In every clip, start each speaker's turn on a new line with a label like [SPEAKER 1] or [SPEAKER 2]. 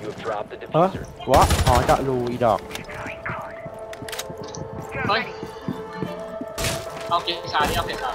[SPEAKER 1] You have dropped the
[SPEAKER 2] เฮ้ย
[SPEAKER 1] diffuser.
[SPEAKER 2] วะอ๋อเจาะรูอีดอก
[SPEAKER 3] เฮ้ยเอาเกชาดิเอาเกชา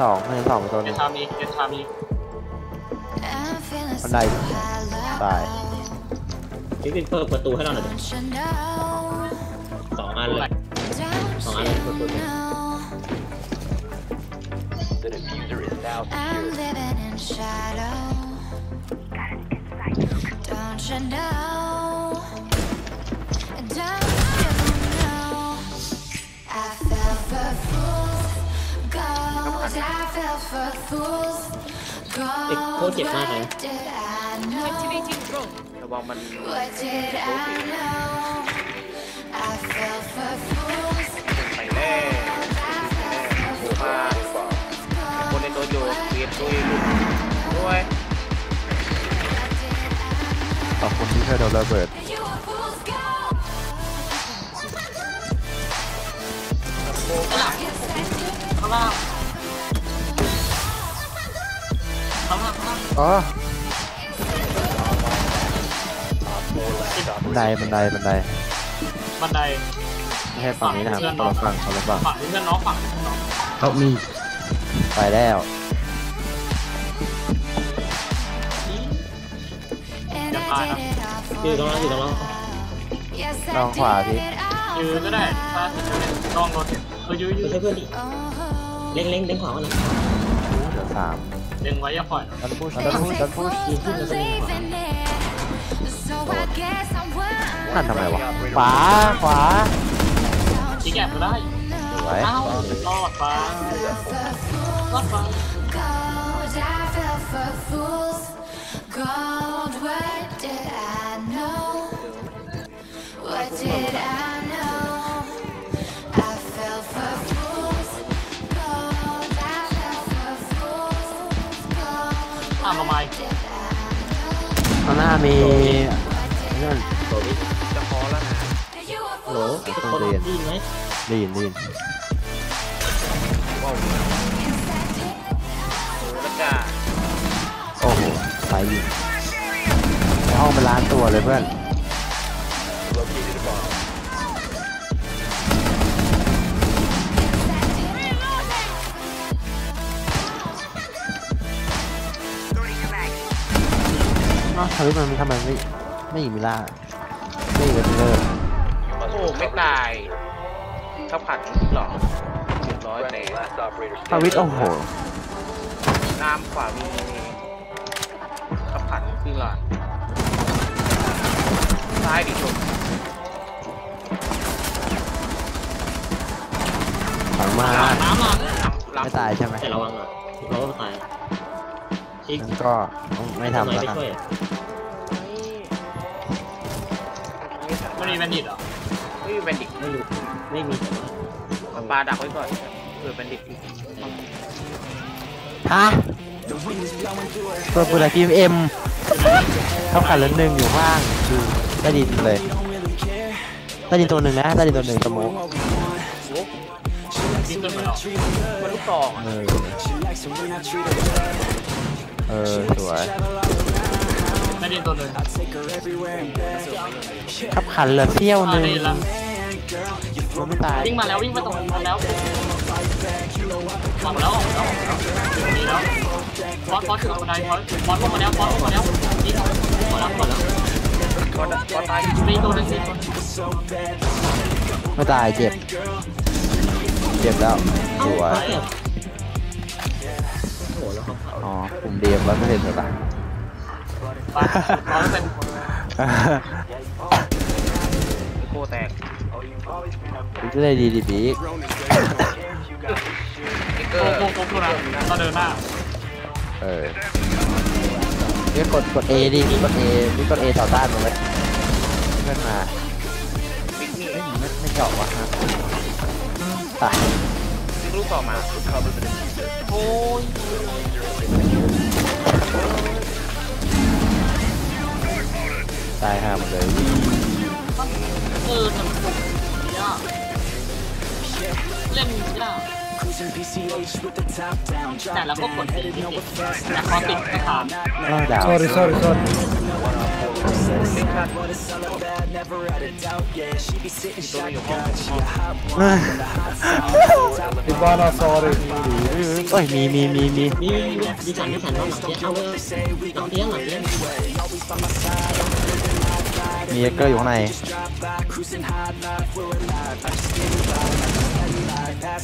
[SPEAKER 2] สองไม่ใช่สองตัวห
[SPEAKER 3] เก
[SPEAKER 2] นึง
[SPEAKER 3] ชามีเกชามี
[SPEAKER 2] บันไดตาย
[SPEAKER 4] พี่พี่เปิดประตูให้เราหน่อยดิสองอันเลยสองอันเลยเปิดประตู
[SPEAKER 1] The diffuser is now
[SPEAKER 5] I'm
[SPEAKER 1] secured.
[SPEAKER 5] living in shadow. Don't you know? Don't you know? I fell for fools. Gold, I fell for fools.
[SPEAKER 4] เด็กโคตร
[SPEAKER 5] Gold,
[SPEAKER 4] เจ็บมากเลย
[SPEAKER 5] what did I know?
[SPEAKER 6] ระวังมัน
[SPEAKER 5] What did I know? I fell for fools.
[SPEAKER 6] ไปแน่โอ้มาคนในตัวโยกเปลี่ยนตัวเองด้วย
[SPEAKER 2] ขอบคุณที่ช่วยโดนระเบิด
[SPEAKER 5] You a fool's gold.
[SPEAKER 3] ข้างล่างข้างล่างข้างล่าง
[SPEAKER 2] อ๋อ
[SPEAKER 1] Op 4 last
[SPEAKER 2] บันไดบันไดบันได
[SPEAKER 3] บันได
[SPEAKER 2] ไม่ใช่ฝั่งนี้นะครับคนละฝั่งคนละฝั่ง
[SPEAKER 3] ฝั่งนี้เพื่อนน้องฝั่งนี้เพื่อนน้อง
[SPEAKER 2] เขามี ไปแล้ว
[SPEAKER 5] And I did it all for
[SPEAKER 4] อยู่ตรงนั้นอยู่ตรงนั้น
[SPEAKER 2] ลองขวาพี่
[SPEAKER 3] ยืนก็ได้ถ้าจะเล่นลองรถเออยืนยื
[SPEAKER 4] ไม่
[SPEAKER 3] น
[SPEAKER 4] ใช่เพื่อนดิเล็งเล็งเล็งขวามาหน่อย
[SPEAKER 2] เหลือสาม
[SPEAKER 3] เล็งไว้อย่าปล่อย
[SPEAKER 2] ดันพุชดันพุชดันพุช
[SPEAKER 5] fools believing it. So I guess I'm one.
[SPEAKER 2] นั่นทำไมวะขวาขวา
[SPEAKER 3] ทิ้แอบก็ได้
[SPEAKER 2] สวย
[SPEAKER 3] เอ้ารอดไปรอดไป
[SPEAKER 5] Gold, Gold, I fell for fools. Gold,
[SPEAKER 3] อะมาใหม่
[SPEAKER 5] did I know?
[SPEAKER 2] ข้างหน้ามีนั่น
[SPEAKER 4] โหลดิ
[SPEAKER 6] จะพอแล้วนะ
[SPEAKER 5] You a
[SPEAKER 4] โหล
[SPEAKER 5] fool's
[SPEAKER 4] ทุกคนได้ยินไหม
[SPEAKER 2] ได้ยินได้ยิน
[SPEAKER 6] ว้าวแล้วก็
[SPEAKER 2] โอ้โหไปยิงในห้องเป็นล้านตัวเลยเพื่อน เนาะทวิตมันทำไมไม่ไม่ยิงมิล่าไม่ยิงเวทเลอร์
[SPEAKER 1] You
[SPEAKER 6] โอ้
[SPEAKER 1] must
[SPEAKER 6] ไม่ตายข้าวผัดหรอเรียบร้อยแต่
[SPEAKER 1] friendly last operator
[SPEAKER 2] ทวิต
[SPEAKER 1] standing.
[SPEAKER 2] โอ้โห
[SPEAKER 6] น้ำขวามีข้าวผัดขึ้นหลอดซ้ายดิชม
[SPEAKER 2] หลังมา
[SPEAKER 3] น้ำหลัง
[SPEAKER 6] ล้ำ
[SPEAKER 2] ไม่ตายใช่ไหม
[SPEAKER 4] แต่ระวังอะเราก็ตาย อีก
[SPEAKER 2] งั้นก็ไม่ทำ
[SPEAKER 4] ทำไม
[SPEAKER 2] แล้ว
[SPEAKER 4] ไม่
[SPEAKER 2] ครับ
[SPEAKER 4] ช่วยอะ
[SPEAKER 3] ไม่มีแบนดิตเหรอ
[SPEAKER 6] ไม่มีแบนดิก
[SPEAKER 4] ไม่รู้ไม่มี
[SPEAKER 6] ปลาดักไว้ก่อนเผื่อแบนดิก
[SPEAKER 2] ฮะตัวปืนอะไรพีเอ็มเข้าขันละหนึ่งอยู่ข้างดูใต้ดินเลยใต้ดินตัวหนึ่งนะใต้ดินตัวหนึ่งสโมก
[SPEAKER 3] ทิ้งต้นไปแล้ว
[SPEAKER 6] มันลูกซองอะ
[SPEAKER 2] เออเออสวย
[SPEAKER 3] ไม่ได้ตัวหนึ่ง
[SPEAKER 2] ขับขันเหลือเสี้ยวห
[SPEAKER 3] อ่า
[SPEAKER 2] นึ่ง
[SPEAKER 3] ได้แล้ว
[SPEAKER 2] มันไม่ตาย
[SPEAKER 3] วิ่งมาแล้ววิ่งมาตรงมาแล้วออกมาแล้วออกมาแล้วออกมาแล้วอยู่ตรงนี้แล้วฟอสฟอสถึงบันไดฟอสฟอสลงมาแล้วฟอสลงมาแล้วนี่หมดแล้วหมดแล้ว
[SPEAKER 6] ก็ก็ตาย
[SPEAKER 3] มีตัวหนึ่งมีตัวหนึ่ง
[SPEAKER 2] ไม่ตายเจ็บ เจ็บแล้วสวย อ๋อปุ่มเดียมร้อยเปอร์เซ็นต์เลยปะ
[SPEAKER 3] ไปฟอสเป็น
[SPEAKER 6] โคแตก
[SPEAKER 2] บิ๊กก็ได้ดีดีบิ๊ก
[SPEAKER 6] นิกเก
[SPEAKER 3] โก
[SPEAKER 6] อร์
[SPEAKER 3] โกโกโกนะตอนเดินหน้า
[SPEAKER 2] เออนี่กดกด A ดิกด A นี่กด A ต่อต้านมันไว้เพื่อนมา
[SPEAKER 6] บิ๊กนี่
[SPEAKER 2] เฮ้ยไม่ไม่เจาะวะฮะตาย
[SPEAKER 6] บิ๊กลูกซองมา
[SPEAKER 3] โอ้ย
[SPEAKER 2] ตายห่าหมดเลย
[SPEAKER 3] เออแต่มันยากเล่นยากแต่เราก็กดดีนิดๆแต่พอติดสถาน
[SPEAKER 2] เออดาว
[SPEAKER 7] Sorry, sorry, sorry.
[SPEAKER 6] เล่นชัด
[SPEAKER 7] ที่บ้านอาซอเลย
[SPEAKER 2] เอ้ยมีมีมีมี
[SPEAKER 4] มีมีมีดีสันดีสันน้องหลังเตี้ยเอาเลยหลังเตี้ยหลังเตี้ย
[SPEAKER 2] มีเอเกอร์อยู่ข้างใน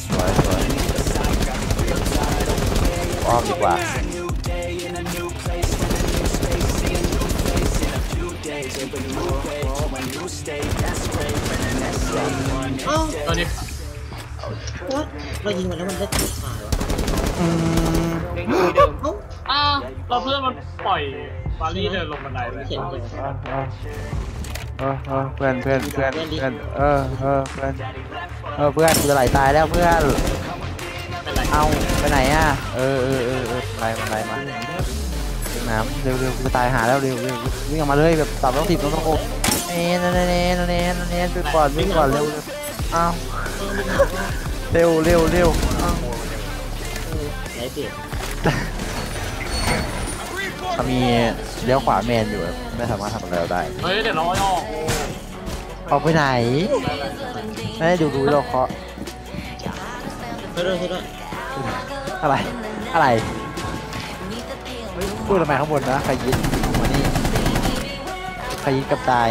[SPEAKER 2] สวยสวยอ้อมดีกว่า
[SPEAKER 4] เอ้า
[SPEAKER 3] ตอนนี้
[SPEAKER 4] วัดเรายิงมันแล้วมันได้ถูกขายวะ
[SPEAKER 2] อืม
[SPEAKER 6] เล่นอยู่ที่เดิม
[SPEAKER 4] เอ้า
[SPEAKER 3] อ้าวเราเพื่อนมันปล่อยฟารี่เดินลงบันไดไป
[SPEAKER 4] เขียนเลย
[SPEAKER 2] เออเออเพื่อนเพื่อนเพื่อนเพื่อนเออเออเพื่อนเออเพื่อนกูจะไหลตายแล้วเพื่อน
[SPEAKER 3] เป็นไร
[SPEAKER 2] เอาไปไหนอะเออเออเออเออไปมาไปมาน้ำเร็วเร็วจะตายหาแล้วเร็วเร็ววิ่งออกมาเลยแบบตับต้องสิบต้องต้องโอ้เน้นเน้นเน้นเน้นเน้นไปก่อนวิ่งก่อนเร็วเร็วเอาเร็วเร็วเร็วเอา
[SPEAKER 4] ไหนเปลี่ยน
[SPEAKER 2] ถ้ามีเลี้ยวขวาเมนอยู่ไม่สามารถทำอะไรเราได้
[SPEAKER 3] เฮ้ยเดี๋ยวเราออก
[SPEAKER 2] ออกไปไหนไม่ได้ดูดูเราเคาะ
[SPEAKER 4] เฮ้ยด้วยเฮ้ยด้วย
[SPEAKER 2] อะไรอะไรพูดทำไมข้างบนนะใครยิดมานี่ใครยิดกับตาย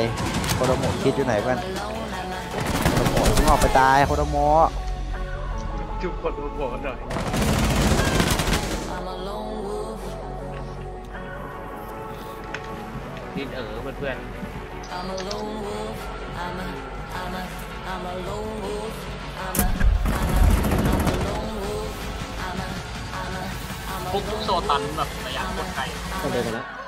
[SPEAKER 2] โคโดโมะคิดอยู่ไหนเพื่อนโคโดโมะต้องออกไปตายโคโดโมะ
[SPEAKER 6] จุกกดหัวหน่อย ดินเออเพื่อน
[SPEAKER 3] ปุ๊บปุ๊บโซตันแบบระยะกดไกล
[SPEAKER 4] ต้องเดินมาแล้ว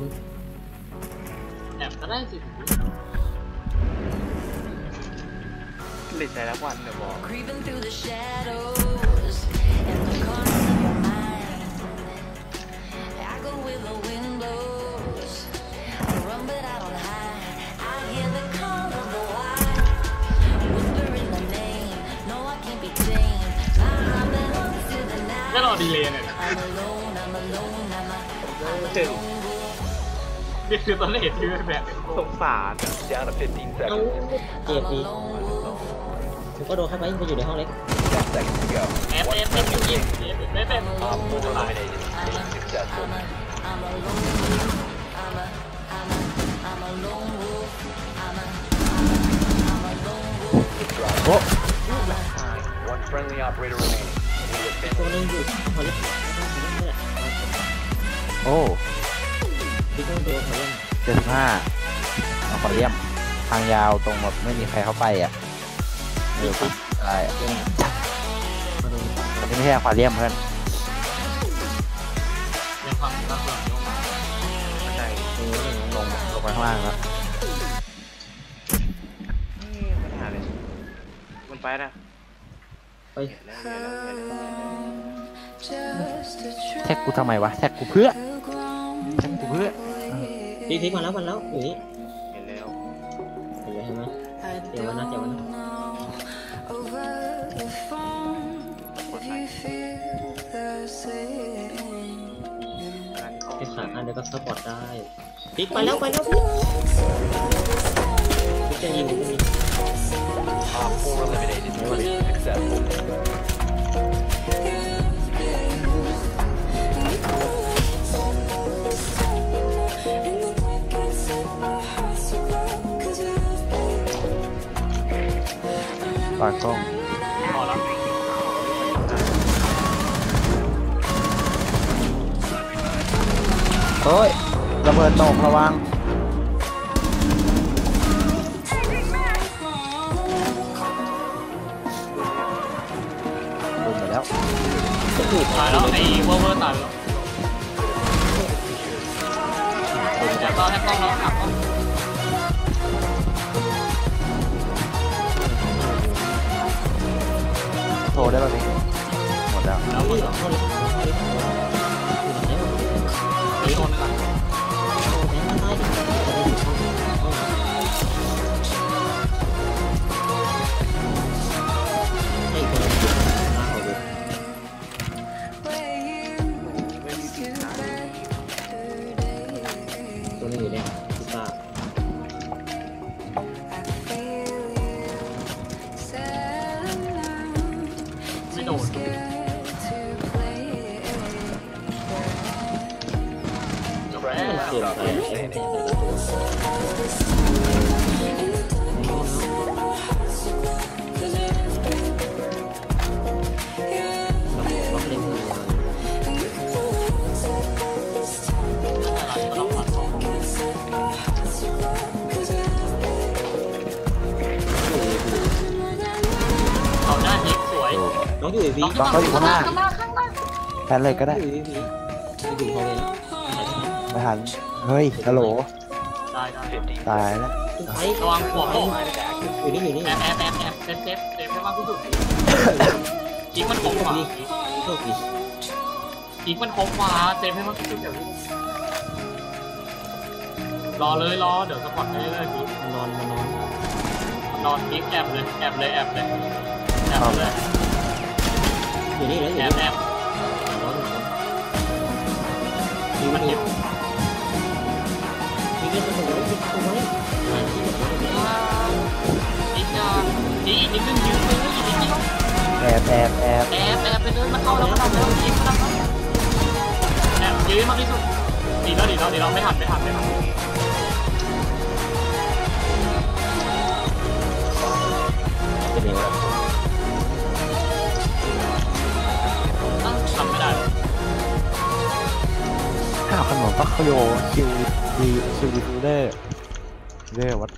[SPEAKER 6] one. Did that one the wall?
[SPEAKER 5] Creeping through the shadows in the corner of your mind. I go with the wind. I run but I don't hide. I hear the call of the wild. Whispering name. No, I can't be tamed. I'm hopping to the night.
[SPEAKER 3] นี่คือตอนเหตุที่แบบ
[SPEAKER 6] สงสาร
[SPEAKER 1] Down to 15
[SPEAKER 4] เอ้า
[SPEAKER 1] seconds.
[SPEAKER 4] เจ็บดีผมก็โดนเข้าไปไปอยู่ในห้องเล็ก
[SPEAKER 1] 10 seconds to go.
[SPEAKER 3] แอบแอบแอบอยู่ยิงแอบแอบแอบ
[SPEAKER 1] Op 4 eliminated. Mission successful.
[SPEAKER 5] I'm a lone wolf. I'm a, I'm a, I'm a lone wolf. I'm a, I'm a, I'm a lone wolf.
[SPEAKER 1] Drop.
[SPEAKER 2] โอ้
[SPEAKER 1] One friendly operator remaining. Need a
[SPEAKER 4] ตัว
[SPEAKER 1] family
[SPEAKER 4] นึงอยู่ห้องเล็กนี่แหละ
[SPEAKER 2] โอ้
[SPEAKER 4] พี่ต้องโดนเขาเล่น
[SPEAKER 2] เจ็ดสิบห้าเอาขอเลี่ยม ทางยาวตรงแบบไม่มีใครเข้าไปอะเออปุ๊บอะไรอะ
[SPEAKER 4] มาโดน
[SPEAKER 2] อันนี้ไม่ใช่ควาเลี่ยมเพื่อน
[SPEAKER 3] เป็นความตั้งใจของมัน
[SPEAKER 6] ใช่
[SPEAKER 4] โดนอะไร
[SPEAKER 2] ลงลงไปข้างล่างแล้ว
[SPEAKER 6] ปัญหาเลยมันไปนะ
[SPEAKER 4] ไป
[SPEAKER 6] เห็นแล้วเห็นแล้วเห็นแล้ว
[SPEAKER 5] Just a
[SPEAKER 2] แท็กกูทำไมวะแท็กกูเพื่อ
[SPEAKER 5] trial grown
[SPEAKER 2] แท็กกูเพื่อ
[SPEAKER 4] พี่พลิกมาแล้วมาแล้วอยู่นี่
[SPEAKER 6] เห็นแล้ว
[SPEAKER 4] เห็นเลยเห็นไหม
[SPEAKER 5] I
[SPEAKER 4] เดี๋ยววันนะเดี๋ยววัน
[SPEAKER 5] don't
[SPEAKER 4] นะ
[SPEAKER 5] know over the phone if you feel the same.
[SPEAKER 6] งานของ
[SPEAKER 4] แค่ขาอันเดียวก็สปอร์ตได้พลิกไปแล้วไปแล้วพลิกพลิกจะยิงก็มี
[SPEAKER 1] Op 4 eliminated. Mission successful.
[SPEAKER 5] Cause
[SPEAKER 2] ปากกล้อง
[SPEAKER 3] พอแล้ว
[SPEAKER 2] เฮ้ยระเบิดตกระวังลงไปแล้ว
[SPEAKER 3] ตายแล้วไอ้เวอร์เวอร์ตายแล้ว
[SPEAKER 2] ลงไป
[SPEAKER 3] บรอแทบต้องแล้วหักต้อง
[SPEAKER 4] อ
[SPEAKER 3] ง
[SPEAKER 4] อยู่เอวีน้อง
[SPEAKER 3] ข้างล่างข้างล่างข้างล่างข้างล่าง
[SPEAKER 2] แทนเลยก็ได้
[SPEAKER 4] อยู่เอวีไม่ดูเขาเลยนะ
[SPEAKER 2] ไม่ทันเฮ้ยฮัลโหล
[SPEAKER 3] ได้ได้
[SPEAKER 2] ตายแล้ว
[SPEAKER 4] คุณไท
[SPEAKER 3] ระวังหัวโอ้
[SPEAKER 4] อยู่นี่อยู่นี่
[SPEAKER 3] แอบแอบแอบแอบเซฟเซฟเซฟให้มากที่สุดอีกมันคมกว่า
[SPEAKER 4] โชคดี
[SPEAKER 3] อีกมันคมกว่าเซฟให้มากที่สุดเดี๋ยวรอเลยรอเดี๋ยวสปอร์ตให้เลยพี่
[SPEAKER 4] มานอนมานอน
[SPEAKER 3] นอนอีกแอบเลยแอบเลยแอบเลยแอบเลย
[SPEAKER 4] อยู่นี่แล้วอยู่
[SPEAKER 3] แอ
[SPEAKER 4] นี่
[SPEAKER 3] บแอบ
[SPEAKER 4] นอนนอน
[SPEAKER 3] มีมันเห็น
[SPEAKER 4] มีเรื่องสนุกไว้ที่ตัวไว้อ่าที่แบบว่าเนี่ย
[SPEAKER 3] อีกอะอีกอี
[SPEAKER 2] ข้าวขนมปักโยคิวดีคิวดีฟูเดอร์เดอร์วัด